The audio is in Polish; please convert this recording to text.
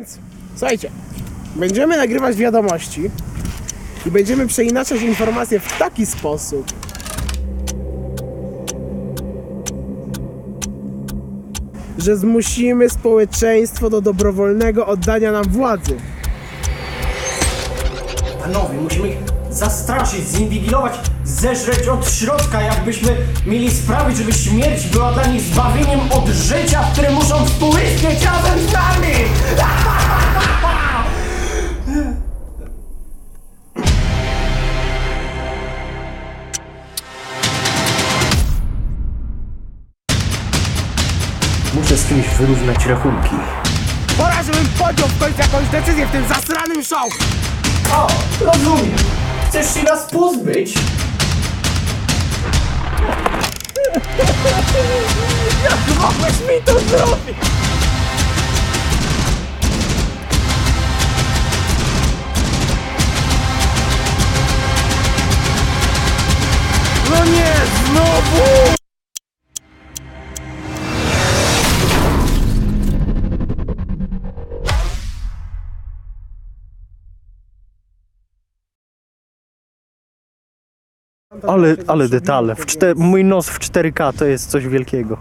Więc słuchajcie, będziemy nagrywać wiadomości i będziemy przeinaczać informacje w taki sposób, że zmusimy społeczeństwo do dobrowolnego oddania nam władzy. Panowie, musimy ich zastraszyć, zinwigilować, zeżreć od środka, jakbyśmy mieli sprawić, żeby śmierć była dla nich zbawieniem od życia, Muszę z kimś wyrównać rachunki. Pora, żebym podjął w końcu jakąś decyzję w tym zasranym show! O, rozumiem. Chcesz się nas pozbyć? Jak mogłeś mi to zrobić? No nie, znowu! Ale, ale detale. W czte- mój nos w 4K to jest coś wielkiego.